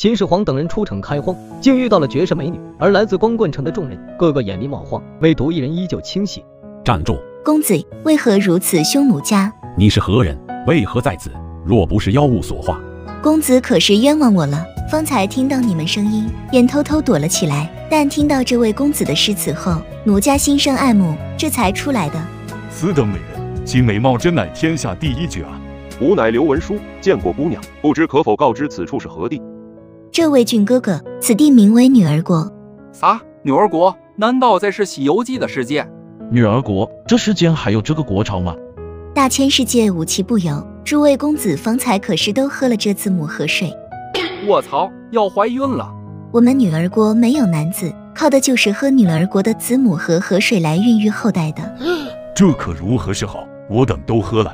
秦始皇等人出城开荒，竟遇到了绝世美女，而来自光棍城的众人个个眼里冒慌，唯独一人依旧清醒。站住！公子为何如此凶奴家？你是何人？为何在此？若不是妖物所化，公子可是冤枉我了。方才听到你们声音，便偷偷躲了起来。但听到这位公子的诗词后，奴家心生爱慕，这才出来的。此等美人，其美貌真乃天下第一绝啊！吾乃刘文书，见过姑娘，不知可否告知此处是何地？这位俊哥哥，此地名为女儿国。啥？女儿国？难道在是《西游记》的世界？女儿国？这世间还有这个国朝吗？大千世界无奇不有，诸位公子方才可是都喝了这子母河水？卧槽，要怀孕了！我们女儿国没有男子，靠的就是喝女儿国的子母河河水来孕育后代的。这可如何是好？我等都喝了。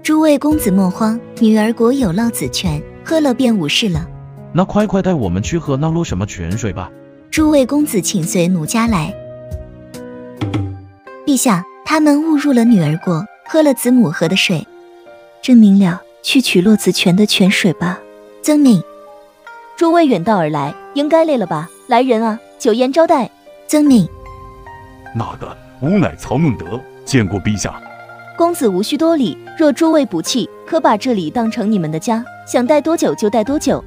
诸位公子莫慌，女儿国有烙子泉，喝了便无事了。那快快带我们去喝那路什么泉水吧！诸位公子，请随奴家来。陛下，他们误入了女儿国，喝了子母河的水。朕明了，去取洛子泉的泉水吧。遵命。诸位远道而来，应该累了吧？来人啊，酒宴招待。遵命。那个，吾乃曹孟德，见过陛下。公子无需多礼，若诸位不弃，可把这里当成你们的家，想待多久就待多久。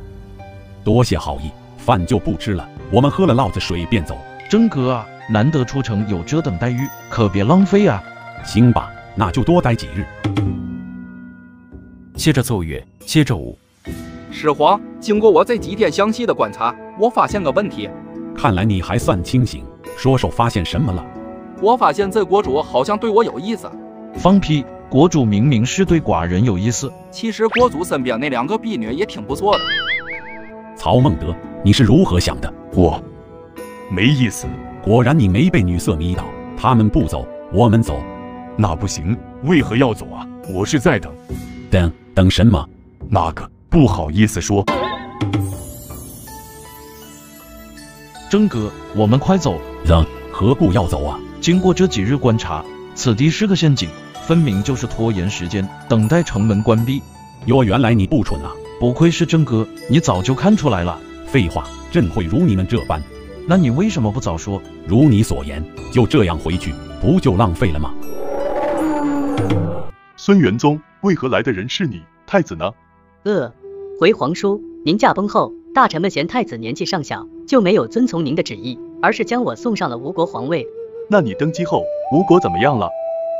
多谢好意，饭就不吃了，我们喝了烙子水便走。真哥啊，难得出城有这等待遇，可别浪费啊！行吧，那就多待几日。接着奏乐，接着舞。始皇，经过我这几天详细的观察，我发现个问题。看来你还算清醒，说说发现什么了？我发现这国主好像对我有意思。放屁！国主明明是对寡人有意思。其实国主身边那两个婢女也挺不错的。曹孟德，你是如何想的？我没意思。果然你没被女色迷倒。他们不走，我们走。那不行，为何要走啊？我是在等。等等什么？那个不好意思说。真哥，我们快走。怎？何故要走啊？经过这几日观察，此地是个陷阱，分明就是拖延时间，等待城门关闭。哟，原来你不蠢啊！不愧是真哥，你早就看出来了。废话，朕会如你们这般？那你为什么不早说？如你所言，就这样回去，不就浪费了吗？孙元宗，为何来的人是你？太子呢？呃，回皇叔，您驾崩后，大臣们嫌太子年纪尚小，就没有遵从您的旨意，而是将我送上了吴国皇位。那你登基后，吴国怎么样了？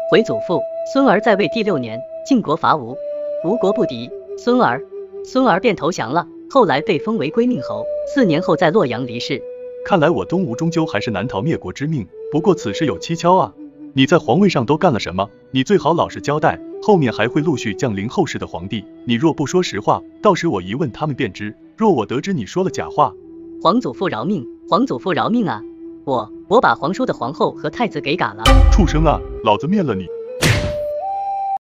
回祖父，孙儿在位第六年，晋国伐吴，吴国不敌，孙儿，孙儿便投降了。后来被封为归命侯，四年后在洛阳离世。看来我东吴终究还是难逃灭国之命。不过此事有蹊跷啊！你在皇位上都干了什么？你最好老实交代，后面还会陆续降临后世的皇帝。你若不说实话，到时我一问他们便知。若我得知你说了假话，皇祖父饶命！皇祖父饶命啊！我我把皇叔的皇后和太子给嘎了！畜生啊！老子灭了你！